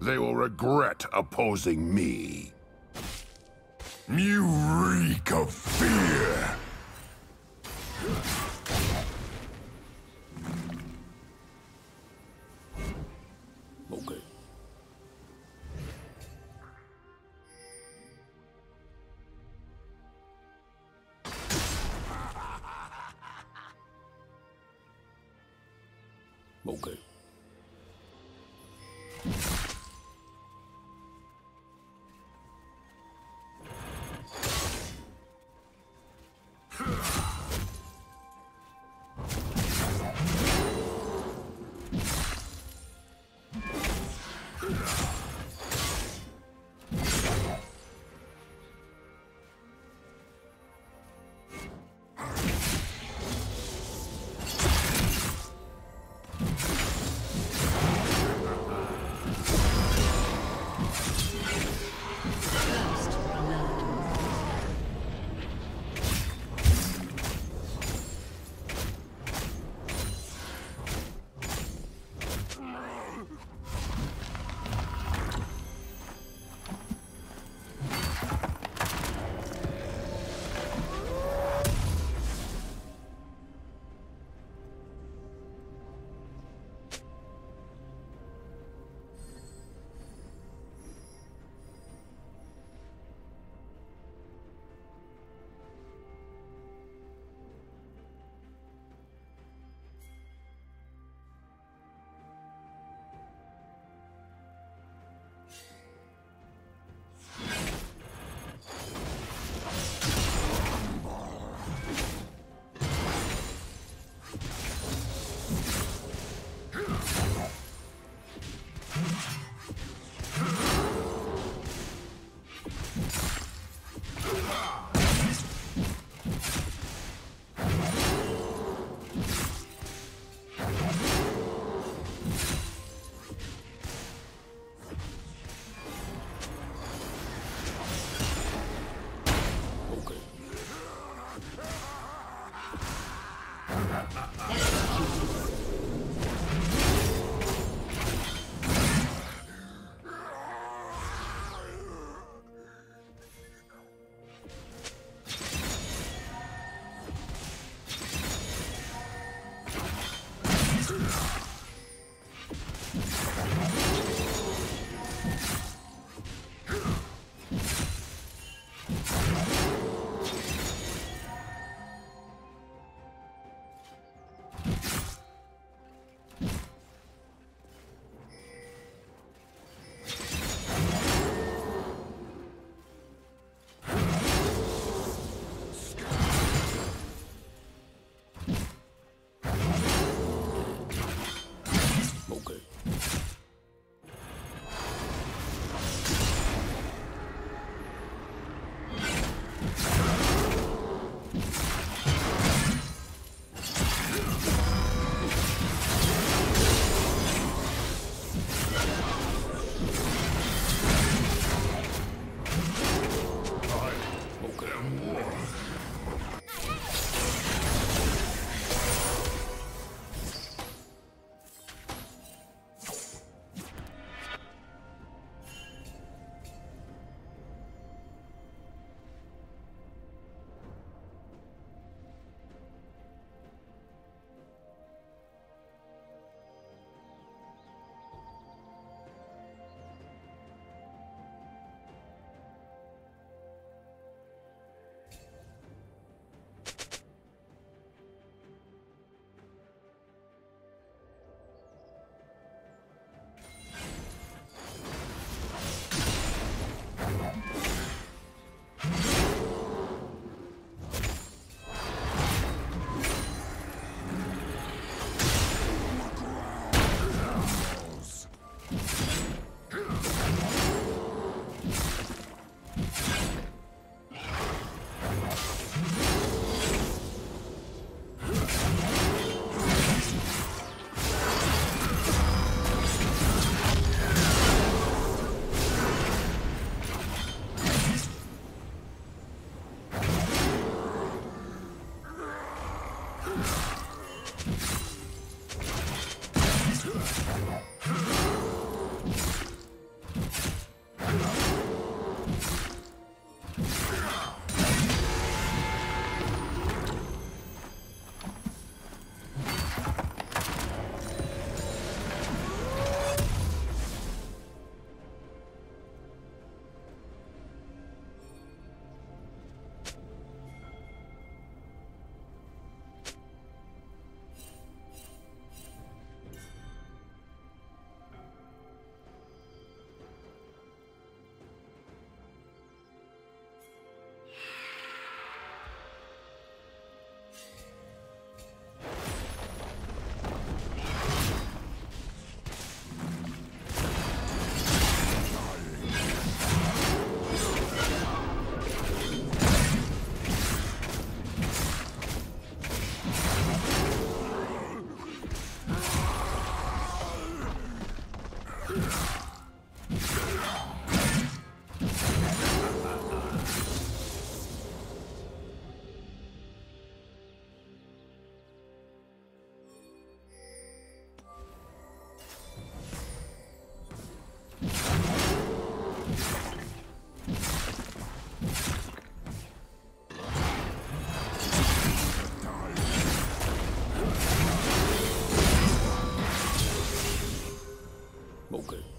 They will regret opposing me. You reek of fear! smoking.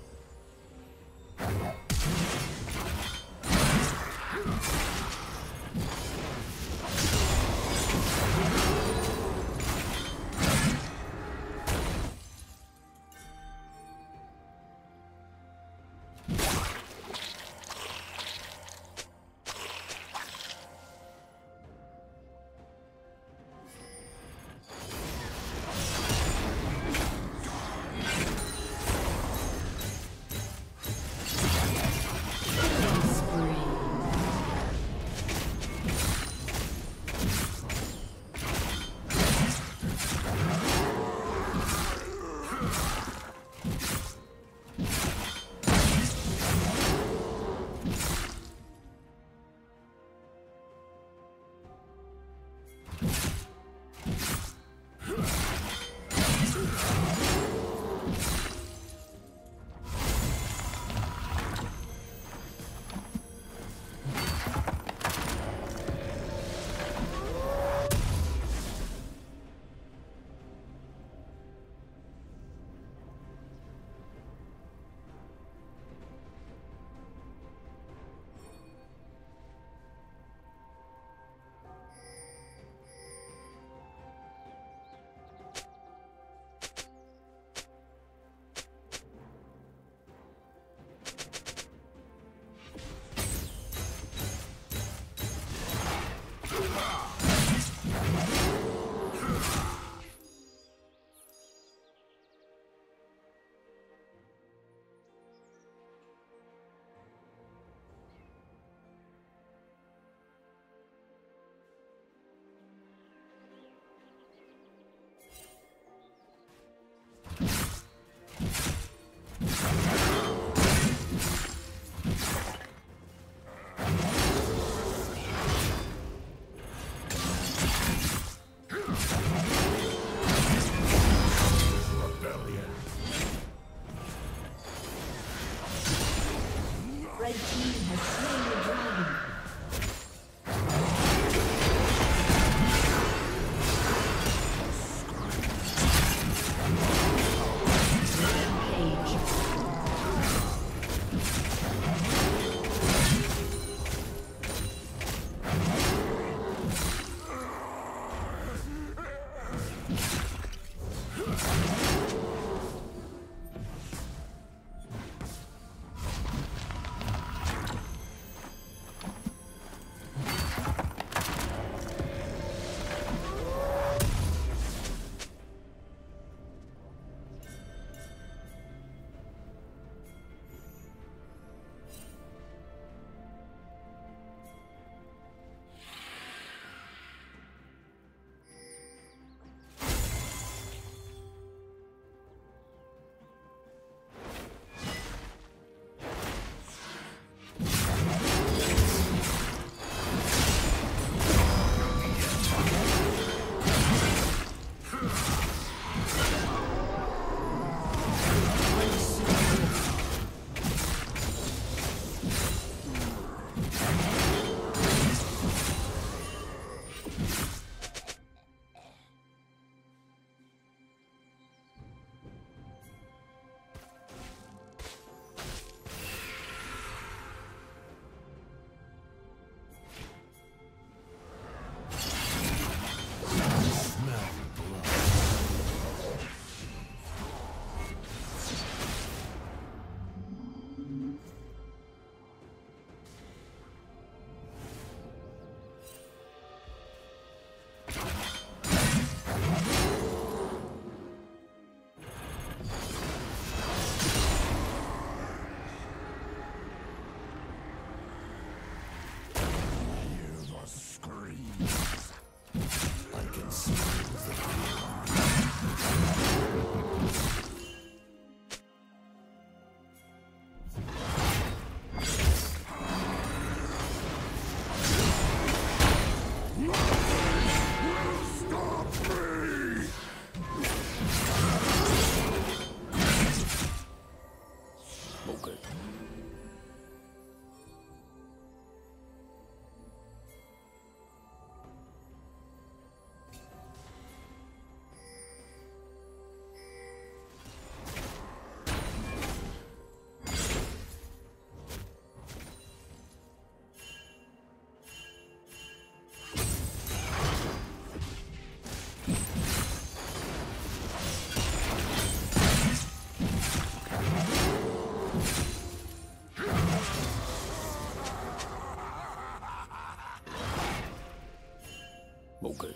Okay.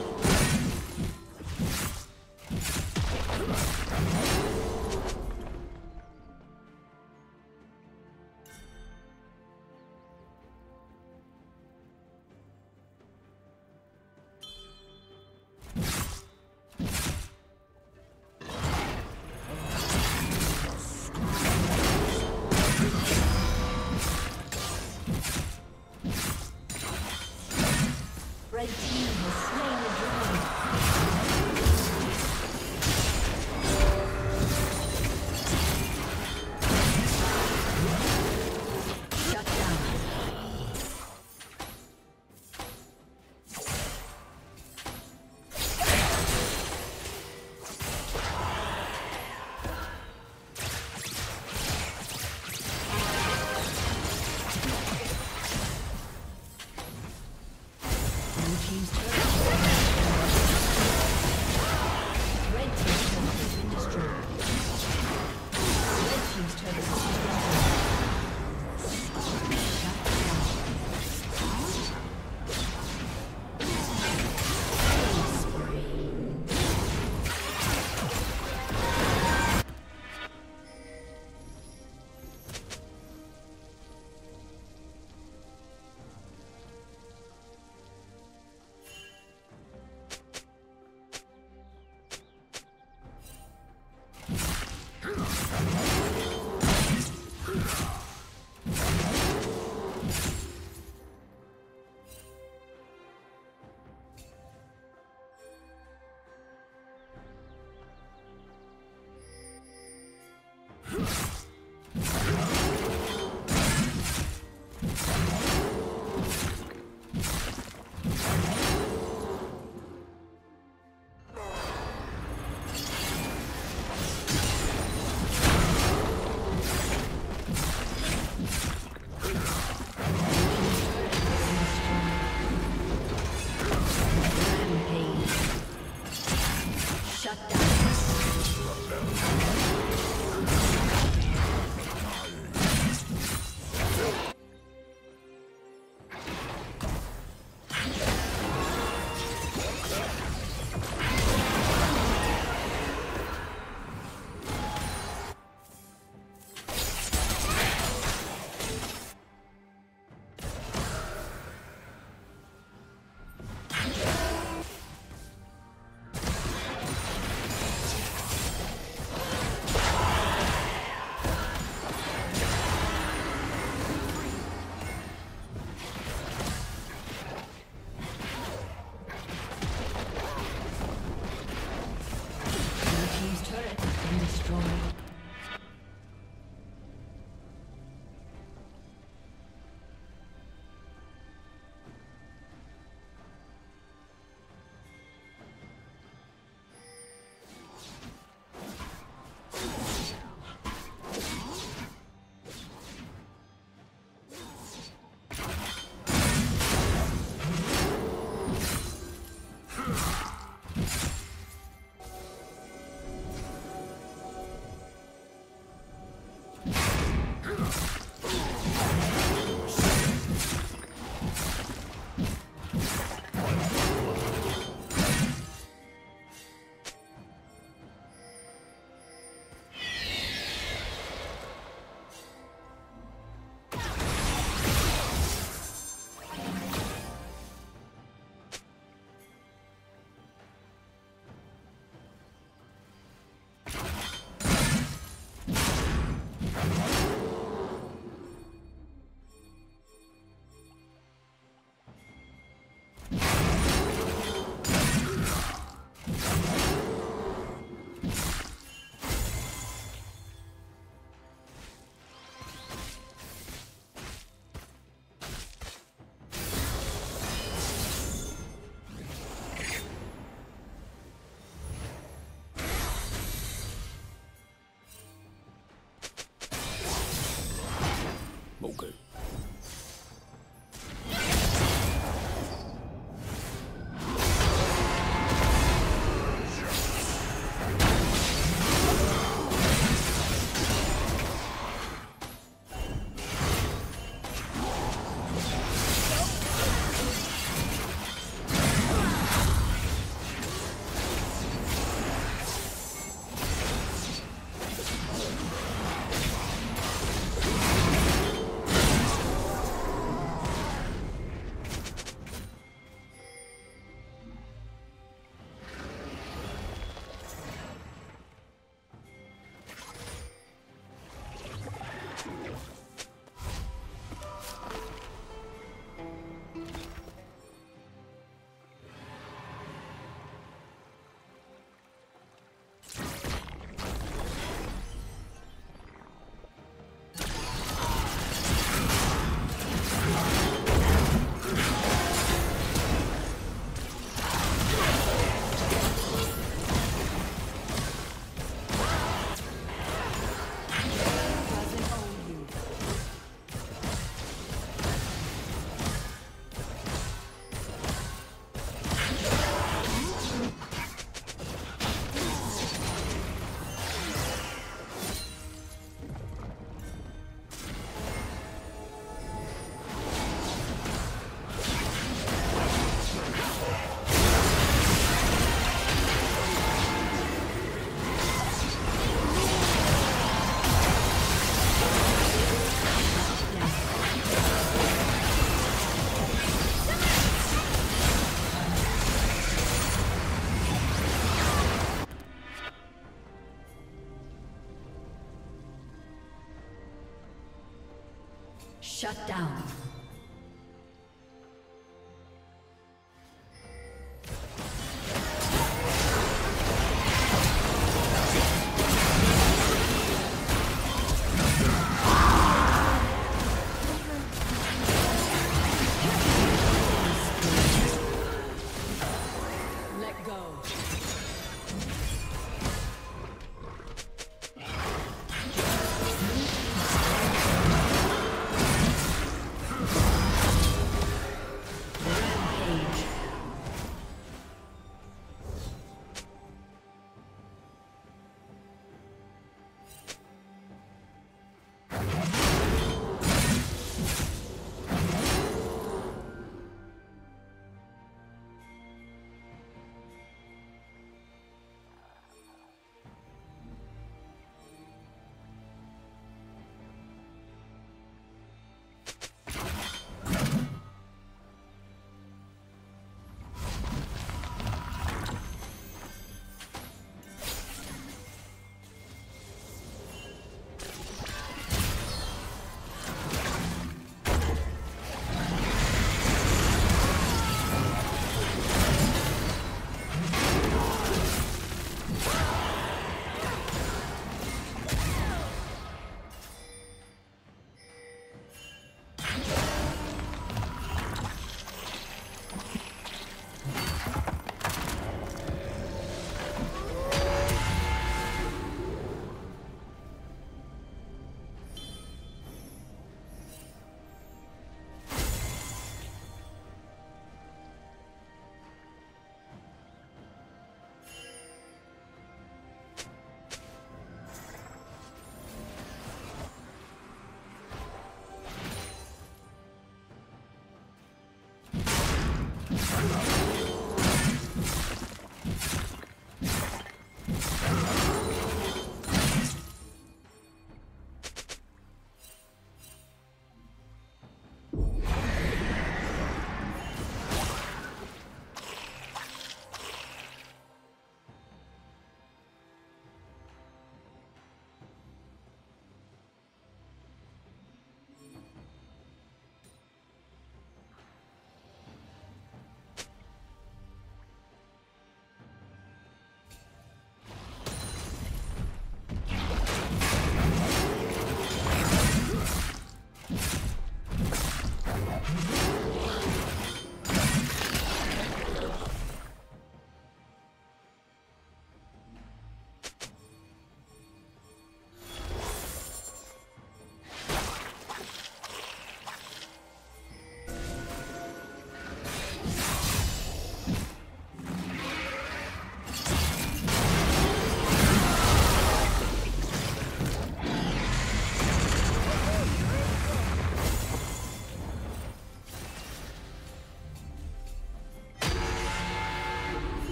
team's turret.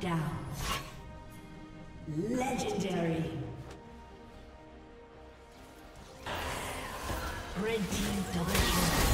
Down. Legendary. Red team double kill.